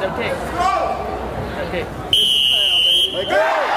Okay. Okay. Let's go.